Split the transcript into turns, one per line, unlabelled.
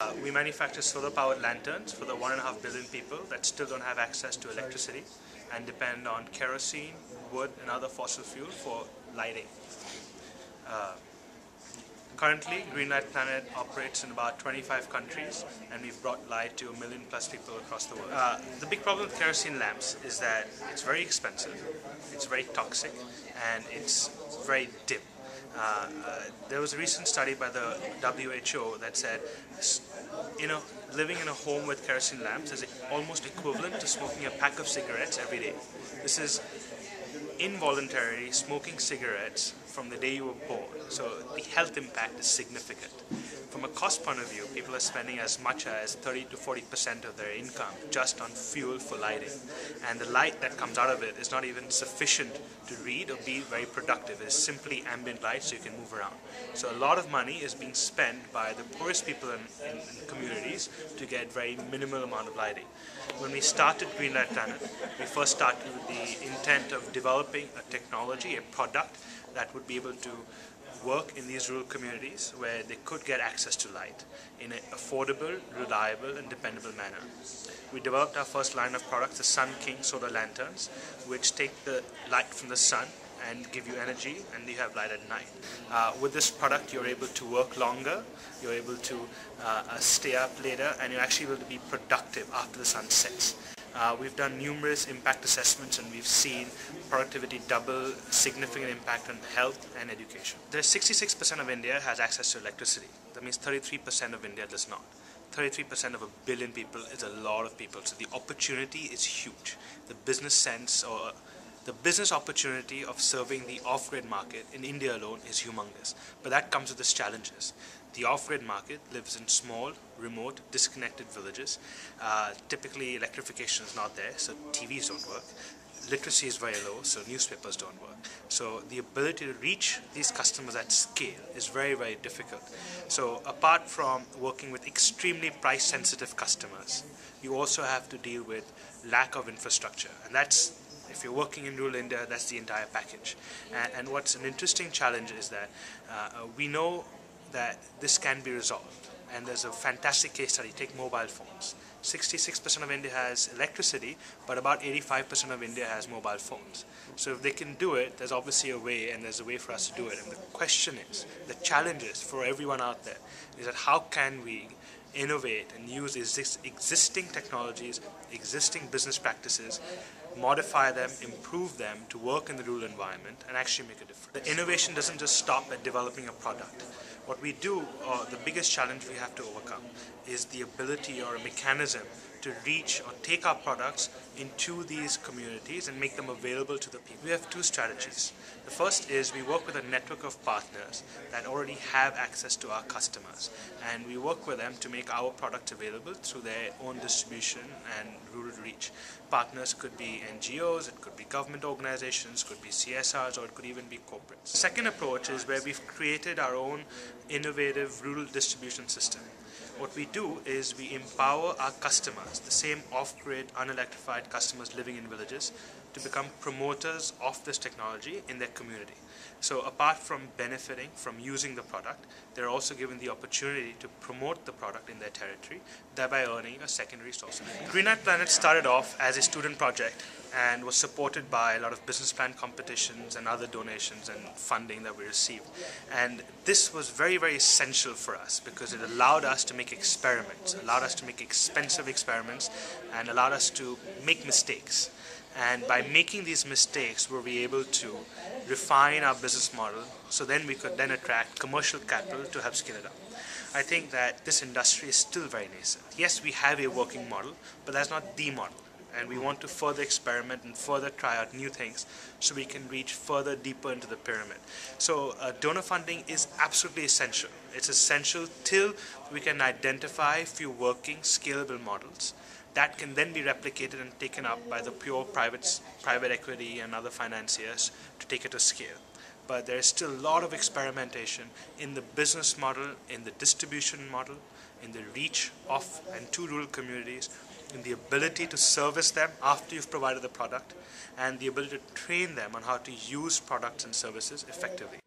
Uh, we manufacture solar powered lanterns for the 1.5 billion people that still don't have access to electricity and depend on kerosene, wood, and other fossil fuel for lighting. Uh, currently, Greenlight Planet operates in about 25 countries and we've brought light to a million plus people across the world. Uh, the big problem with kerosene lamps is that it's very expensive, it's very toxic, and it's very dim. Uh, uh, there was a recent study by the WHO that said, you know, living in a home with kerosene lamps is almost equivalent to smoking a pack of cigarettes every day. This is involuntarily smoking cigarettes from the day you were born. So the health impact is significant. From a cost point of view, people are spending as much as 30 to 40% of their income just on fuel for lighting. And the light that comes out of it is not even sufficient to read or be very productive. It's simply ambient light so you can move around. So a lot of money is being spent by the poorest people in, in, in communities to get very minimal amount of lighting. When we started Greenlight Planet, we first started with the intent of developing a technology, a product that would be able to work in these rural communities where they could get access to light in an affordable, reliable and dependable manner. We developed our first line of products, the Sun King solar lanterns, which take the light from the sun and give you energy and you have light at night. Uh, with this product you're able to work longer, you're able to uh, uh stay up later and you're actually able to be productive after the sun sets. Uh, we've done numerous impact assessments and we've seen productivity double, significant impact on health and education. There's 66% of India has access to electricity. That means 33% of India does not. 33% of a billion people is a lot of people. So the opportunity is huge. The business sense or the business opportunity of serving the off-grid market in India alone is humongous. But that comes with its challenges. The off-grid market lives in small, remote, disconnected villages. Uh, typically electrification is not there, so TVs don't work. Literacy is very low, so newspapers don't work. So the ability to reach these customers at scale is very, very difficult. So apart from working with extremely price-sensitive customers, you also have to deal with lack of infrastructure. And that's if you're working in rural India, that's the entire package. And, and what's an interesting challenge is that uh, we know that this can be resolved. And there's a fantastic case study. Take mobile phones. 66% of India has electricity, but about 85% of India has mobile phones. So if they can do it, there's obviously a way, and there's a way for us to do it. And the question is, the challenge is for everyone out there, is that how can we innovate and use existing technologies, existing business practices, modify them, improve them to work in the rural environment and actually make a difference. The innovation doesn't just stop at developing a product. What we do, the biggest challenge we have to overcome, is the ability or a mechanism to reach or take our products into these communities and make them available to the people. We have two strategies. The first is we work with a network of partners that already have access to our customers and we work with them to make our product available through their own distribution and rural reach. Partners could be NGOs, it could be government organizations, could be CSRs or it could even be corporates. Second approach is where we've created our own innovative rural distribution system. What we do is we empower our customers, the same off-grid, unelectrified customers living in villages, to become promoters of this technology in their community. So apart from benefiting from using the product, they're also given the opportunity to promote the product in their territory, thereby earning a secondary source Green. Greenlight Planet started off as a student project and was supported by a lot of business plan competitions and other donations and funding that we received. And this was very, very essential for us because it allowed us to make experiments, allowed us to make expensive experiments, and allowed us to make mistakes. And by making these mistakes, were we able to refine our business model so then we could then attract commercial capital to help scale it up. I think that this industry is still very nascent. Yes, we have a working model, but that's not the model and we want to further experiment and further try out new things so we can reach further deeper into the pyramid. So uh, donor funding is absolutely essential. It's essential till we can identify few working scalable models that can then be replicated and taken up by the pure private, private equity and other financiers to take it to scale but there is still a lot of experimentation in the business model, in the distribution model, in the reach of and to rural communities in the ability to service them after you've provided the product and the ability to train them on how to use products and services effectively.